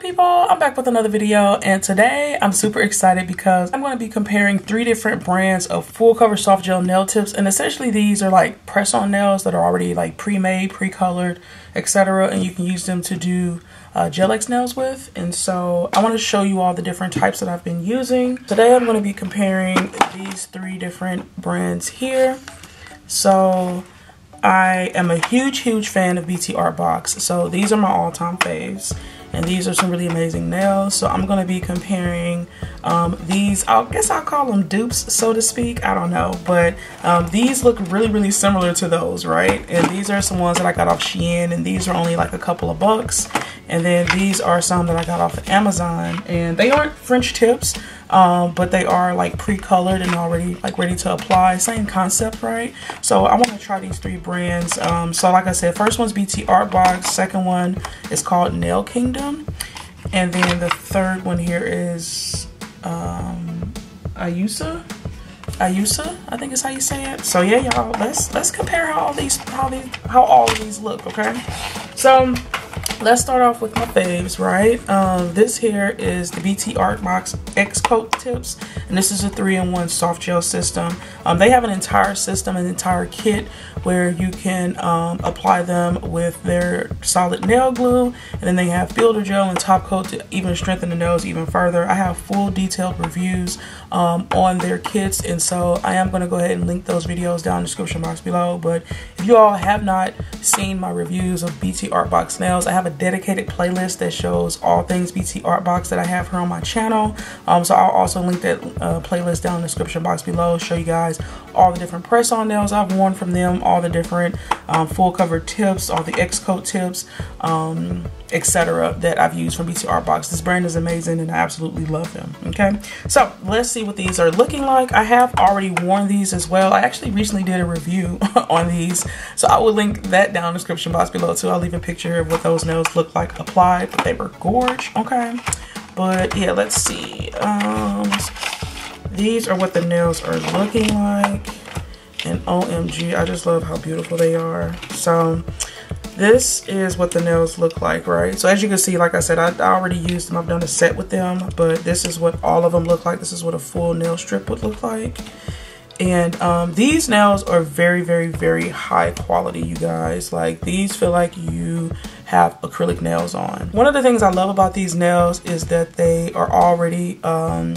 people i'm back with another video and today i'm super excited because i'm going to be comparing three different brands of full cover soft gel nail tips and essentially these are like press on nails that are already like pre-made pre-colored etc and you can use them to do uh, Gel-X nails with and so I want to show you all the different types that I've been using. Today I'm going to be comparing these three different brands here. So I am a huge, huge fan of BT Box. So these are my all-time faves. And these are some really amazing nails. So I'm going to be comparing um, these, I guess I'll call them dupes, so to speak. I don't know. But um, these look really, really similar to those, right? And these are some ones that I got off Shein. And these are only like a couple of bucks. And then these are some that I got off of Amazon. And they aren't French tips um, but they are like pre-colored and already like ready to apply. Same concept, right? So I want to try these three brands. Um, so like I said, first one's BT Art Box. Second one is called Nail Kingdom. And then the third one here is um, Ayusa. Ayusa, I think is how you say it. So yeah, y'all, let's let's compare how all these how these how all of these look, okay? So let's start off with my faves, right? Um, this here is the BT Art Box X Coat Tips, and this is a three-in-one soft gel system. Um, they have an entire system, an entire kit where you can um, apply them with their solid nail glue, and then they have builder gel and top coat to even strengthen the nails even further. I have full detailed reviews um, on their kits, and so I am going to go ahead and link those videos down in the description box below. But if you all have not seen my reviews of BT Art Box nails, I have a dedicated playlist that shows all things BT Art Box that I have here on my channel. Um, so I'll also link that uh, playlist down in the description box below, show you guys all the different press-on nails I've worn from them, all the different um, full cover tips, all the X-coat tips, um, etc. that I've used from BT Art Box. This brand is amazing and I absolutely love them, okay? So let's see what these are looking like. I have already worn these as well. I actually recently did a review on these, so I will link that down in the description box below too. I'll leave a picture of what those nails look like applied, but they were gorge, okay? But yeah, let's see. Um, these are what the nails are looking like. And OMG, I just love how beautiful they are. So this is what the nails look like, right? So as you can see, like I said, I, I already used them. I've done a set with them, but this is what all of them look like. This is what a full nail strip would look like. And um, these nails are very, very, very high quality, you guys. Like these feel like you have acrylic nails on. One of the things I love about these nails is that they are already um,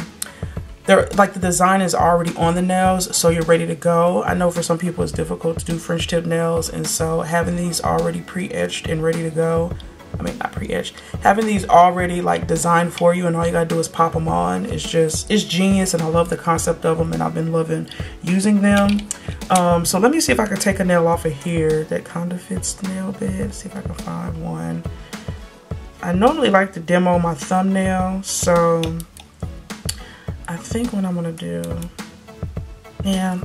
they're like the design is already on the nails so you're ready to go. I know for some people it's difficult to do french tip nails and so having these already pre-etched and ready to go i mean not pre-etched having these already like designed for you and all you gotta do is pop them on it's just it's genius and i love the concept of them and i've been loving using them. Um, so let me see if i can take a nail off of here that kind of fits the nail bed see if i can find one. I normally like to demo my thumbnail so I think what I'm going to do, yeah,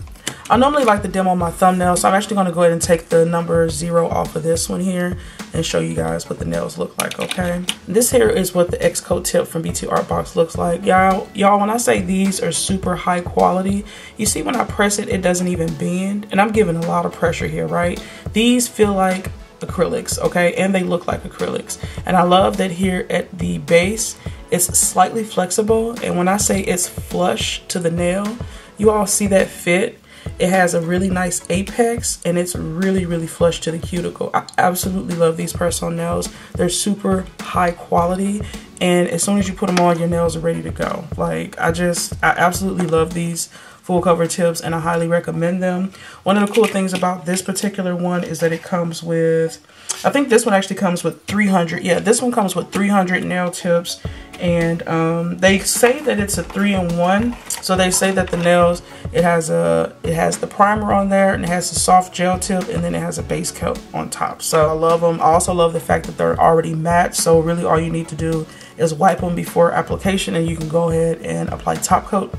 I normally like to demo my thumbnail, so I'm actually going to go ahead and take the number zero off of this one here and show you guys what the nails look like, okay? This here is what the X-Coat tip from BT Art Box looks like. Y'all, y'all, when I say these are super high quality, you see when I press it, it doesn't even bend, and I'm giving a lot of pressure here, right? These feel like acrylics, okay? And they look like acrylics. And I love that here at the base, it's slightly flexible. And when I say it's flush to the nail, you all see that fit. It has a really nice apex and it's really, really flush to the cuticle. I absolutely love these press-on nails. They're super high quality and as soon as you put them on, your nails are ready to go. Like, I just, I absolutely love these full cover tips and I highly recommend them. One of the cool things about this particular one is that it comes with, I think this one actually comes with 300. Yeah, this one comes with 300 nail tips and um, they say that it's a three-in-one. So they say that the nails, it has a, it has the primer on there and it has a soft gel tip and then it has a base coat on top. So I love them. I also love the fact that they're already matte. So really all you need to do is wipe them before application and you can go ahead and apply top coat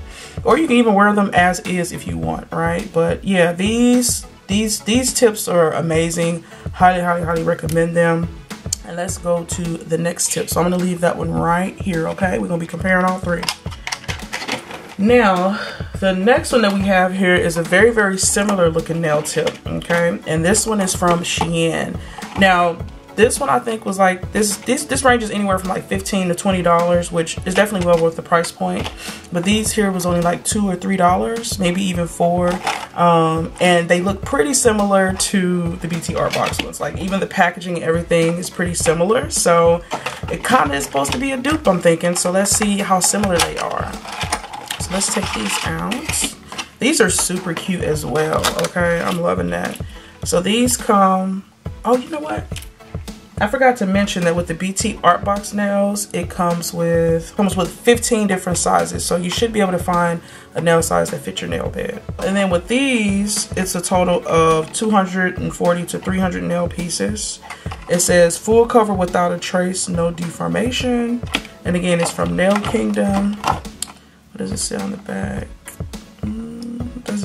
or you can even wear them as is if you want right? But yeah these these these tips are amazing. Highly highly highly recommend them. And let's go to the next tip. So i'm to leave that one right here okay? We're to be comparing all three. Now the next one that we have here is a very very similar looking nail tip okay? And this one is from Shein. Now this one I think was like this this this ranges anywhere from like 15 to 20 dollars which is definitely well worth the price point. But these here was only like two or three dollars maybe even four. Um, and they look pretty similar to the BT Art Box ones. Like even the packaging and everything is pretty similar. So it kind of is supposed to be a dupe I'm thinking. So let's see how similar they are. So let's take these out. These are super cute as well okay? I'm loving that. So these come oh you know what I forgot to mention that with the BT Art Box nails, it comes with comes with 15 different sizes. So you should be able to find a nail size that fits your nail bed. And then with these, it's a total of 240 to 300 nail pieces. It says full cover without a trace, no deformation. And again, it's from Nail Kingdom. What does it say on the back?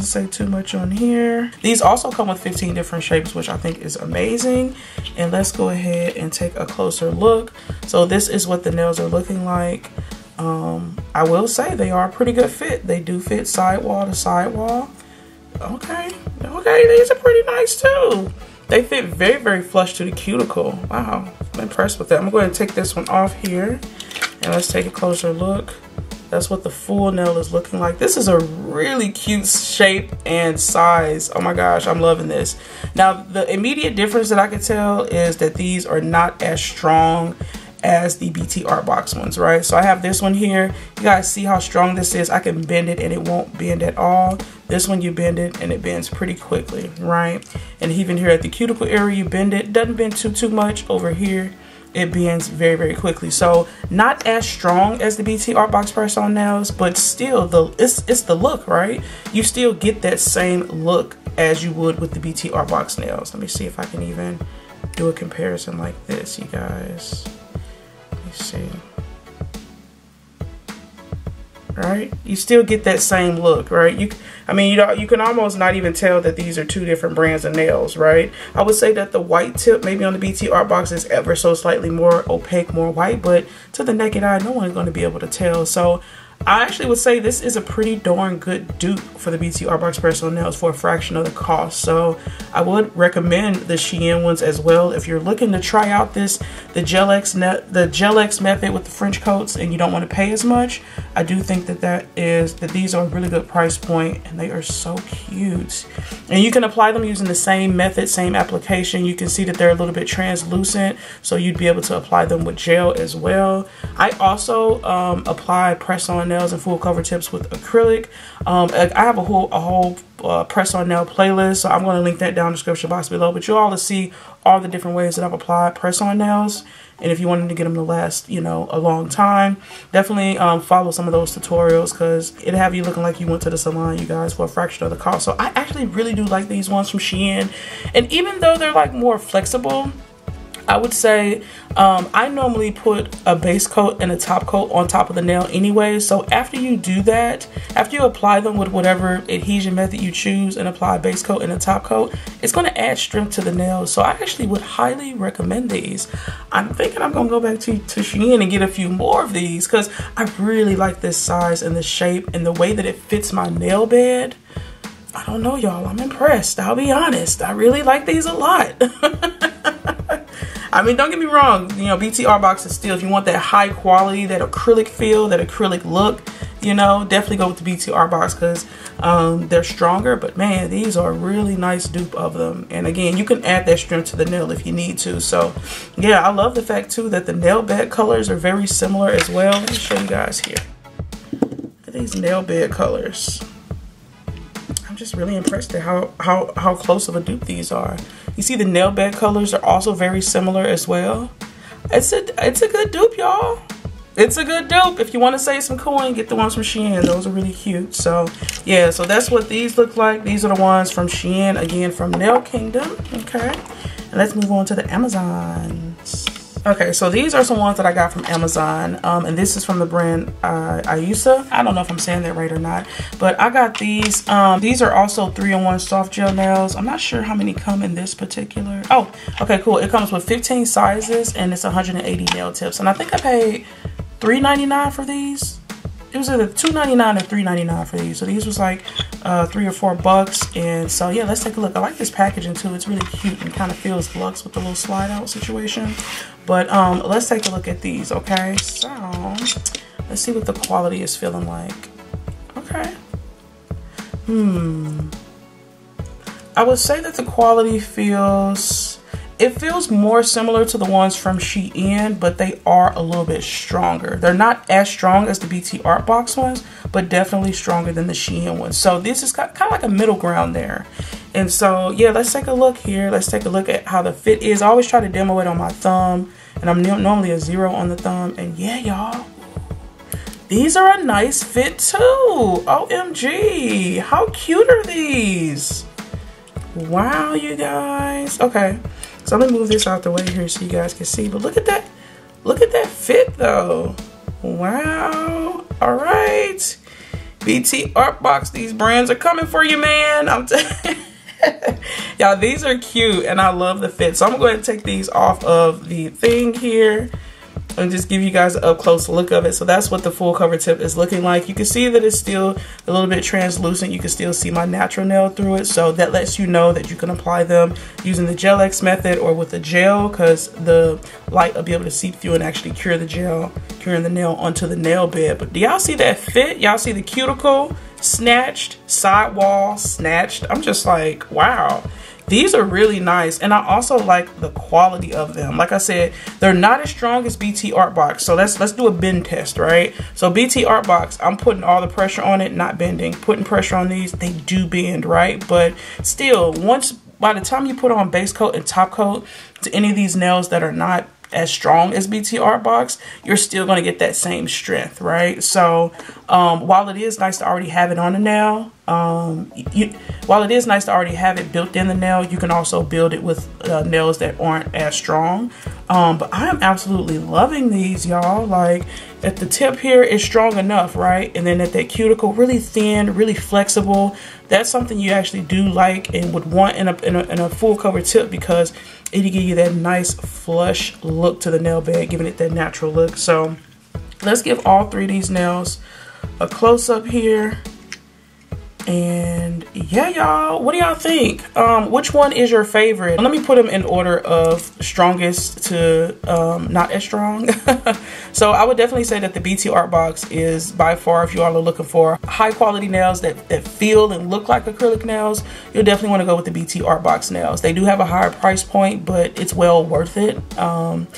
Doesn't say too much on here. These also come with 15 different shapes, which I think is amazing. And let's go ahead and take a closer look. So this is what the nails are looking like. Um, I will say they are a pretty good fit. They do fit sidewall to sidewall. Okay, okay, these are pretty nice too. They fit very, very flush to the cuticle. Wow, I'm impressed with that. I'm going to take this one off here and let's take a closer look. That's what the full nail is looking like. This is a really cute shape and size. Oh my gosh, I'm loving this. Now, the immediate difference that I can tell is that these are not as strong as the BT Art Box ones, right? So I have this one here. You guys see how strong this is? I can bend it and it won't bend at all. This one you bend it and it bends pretty quickly, right? And even here at the cuticle area, you bend it. Doesn't bend too, too much over here it bends very very quickly. So not as strong as the bt art box press on nails but still the it's it's the look right? You still get that same look as you would with the bt art box nails. Let me see if i can even do a comparison like this you guys. Let me see right? You still get that same look, right? You, I mean, you you can almost not even tell that these are two different brands of nails, right? I would say that the white tip, maybe on the BT Art Box, is ever so slightly more opaque, more white, but to the naked eye, no one's going to be able to tell. So I actually would say this is a pretty darn good dupe for the BT Art Box Personal Nails for a fraction of the cost. So I would recommend the Shein ones as well. If you're looking to try out this, the Gel X, the Gel X method with the French coats and you don't want to pay as much, I do think that that is, that these are a really good price point and they are so cute. And you can apply them using the same method, same application. You can see that they're a little bit translucent, so you'd be able to apply them with gel as well. I also um, apply press-on nails and full cover tips with acrylic. Um, I have a whole, a whole uh, press-on nail playlist, so I'm going to link that down in the description box below. But you all to see all the different ways that I've applied press-on nails. And if you wanted to get them to last, you know, a long time, definitely um, follow some of those tutorials because it have you looking like you went to the salon, you guys, for a fraction of the cost. So I actually really do like these ones from Shein. And even though they're like more flexible, I would say um, I normally put a base coat and a top coat on top of the nail anyway. So after you do that, after you apply them with whatever adhesion method you choose and apply a base coat and a top coat, it's going to add strength to the nail. So I actually would highly recommend these. I'm thinking I'm going to go back to, to Shein and get a few more of these because I really like this size and the shape and the way that it fits my nail bed. I don't know, y'all. I'm impressed. I'll be honest. I really like these a lot. I mean, don't get me wrong, you know, BT Art Box is still, if you want that high quality, that acrylic feel, that acrylic look, you know, definitely go with the BT Art Box because um, they're stronger. But man, these are really nice dupe of them. And again, you can add that strength to the nail if you need to. So yeah, I love the fact too that the nail bed colors are very similar as well. Let me show you guys here. These nail bed colors. I'm just really impressed at how, how, how close of a dupe these are. You see the nail bed colors are also very similar as well. It's a, it's a good dupe, y'all. It's a good dupe. If you want to save some coin, get the ones from Shein. Those are really cute. So, yeah, so that's what these look like. These are the ones from Shein, again, from Nail Kingdom. Okay, and let's move on to the Amazons. Okay, so these are some ones that I got from Amazon. Um, and this is from the brand uh, Ayusa. I don't know if I'm saying that right or not. But I got these. Um, these are also 3-in-1 soft gel nails. I'm not sure how many come in this particular. Oh, okay, cool. It comes with 15 sizes and it's 180 nail tips. And I think I paid $3.99 for these it was either two ninety nine or three ninety nine for these. So these was like uh, three or four bucks. And so yeah, let's take a look. I like this packaging too. It's really cute and kind of feels luxe with the little slide out situation. But um, let's take a look at these. Okay, so let's see what the quality is feeling like. Okay. Hmm. I would say that the quality feels it feels more similar to the ones from Shein, but they are a little bit stronger. They're not as strong as the BT Art Box ones, but definitely stronger than the Shein ones. So this is kind of like a middle ground there. And so, yeah, let's take a look here. Let's take a look at how the fit is. I always try to demo it on my thumb, and I'm normally a zero on the thumb. And yeah, y'all, these are a nice fit too. OMG, how cute are these? Wow, you guys. Okay. So I'm gonna move this out the way here so you guys can see. But look at that. Look at that fit though. Wow. All right. BT Art Box, these brands are coming for you, man. I'm telling Y'all, these are cute and I love the fit. So I'm going to take these off of the thing here and just give you guys an up close look of it. So that's what the full cover tip is looking like. You can see that it's still a little bit translucent. You can still see my natural nail through it. So that lets you know that you can apply them using the Gel X method or with a gel because the light will be able to seep through and actually cure the gel, curing the nail onto the nail bed. But do y'all see that fit? Y'all see the cuticle snatched, sidewall snatched? I'm just like, wow. These are really nice and I also like the quality of them. Like I said, they're not as strong as BT Art Box. So let's let's do a bend test, right? So BT Art Box, I'm putting all the pressure on it, not bending. Putting pressure on these, they do bend, right? But still, once by the time you put on base coat and top coat to any of these nails that are not as strong as BT Art Box, you're still going to get that same strength, right? So um, while it is nice to already have it on the nail, um, you, while it is nice to already have it built in the nail, you can also build it with uh, nails that aren't as strong. Um, but I am absolutely loving these, y'all. Like at the tip here is strong enough, right? And then at that cuticle, really thin, really flexible. That's something you actually do like and would want in a, in a, in a full cover tip because it'll give you that nice flush look to the nail bed, giving it that natural look. So let's give all three of these nails a close up here. And yeah, y'all, what do y'all think? Um, which one is your favorite? Let me put them in order of strongest to um, not as strong. so I would definitely say that the BT Art Box is by far, if you all are looking for high quality nails that, that feel and look like acrylic nails, you'll definitely want to go with the BT Art Box nails. They do have a higher price point, but it's well worth it. Um,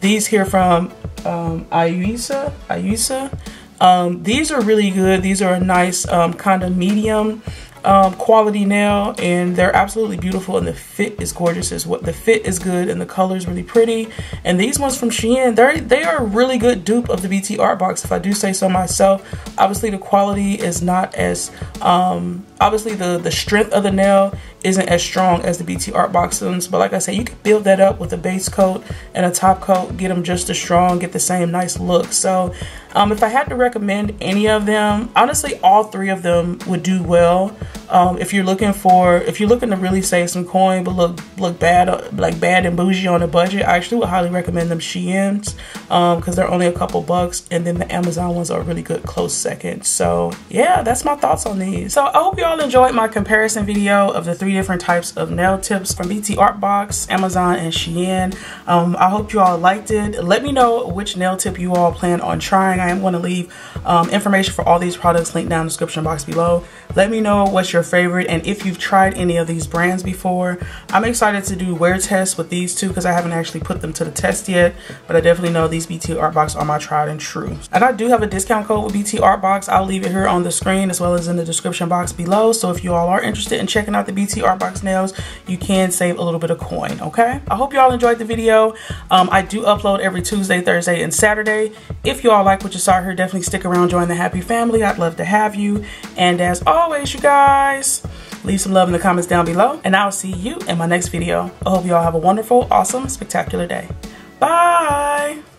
these here from um, Ayusa, Ayusa um, these are really good. These are a nice um, kind of medium um, quality nail and they're absolutely beautiful and the fit is gorgeous as what the fit is good and the color is really pretty. And these ones from Shein they're they are a really good dupe of the BT art box if I do say so myself. Obviously the quality is not as um, obviously the the strength of the nail isn't as strong as the BT art box but like I said you can build that up with a base coat and a top coat get them just as strong get the same nice look so um, if I had to recommend any of them honestly all three of them would do well um, if you're looking for, if you're looking to really save some coin but look look bad, like bad and bougie on a budget, I actually would highly recommend them Shein's because um, they're only a couple bucks, and then the Amazon ones are a really good close second. So yeah, that's my thoughts on these. So I hope you all enjoyed my comparison video of the three different types of nail tips from BT Art Box, Amazon, and Shein. Um, I hope you all liked it. Let me know which nail tip you all plan on trying. I am going to leave um, information for all these products linked down in the description box below. Let me know what's your favorite and if you've tried any of these brands before. I'm excited to do wear tests with these two because I haven't actually put them to the test yet, but I definitely know these BT Art Box are my tried and true. And I do have a discount code with BT Art Box. I'll leave it here on the screen as well as in the description box below. So if you all are interested in checking out the BT Art Box nails, you can save a little bit of coin, okay? I hope you all enjoyed the video. Um, I do upload every Tuesday, Thursday, and Saturday. If you all like what you saw here, definitely stick around, join the happy family. I'd love to have you. And as always, always, you guys, leave some love in the comments down below, and I'll see you in my next video. I hope you all have a wonderful, awesome, spectacular day. Bye!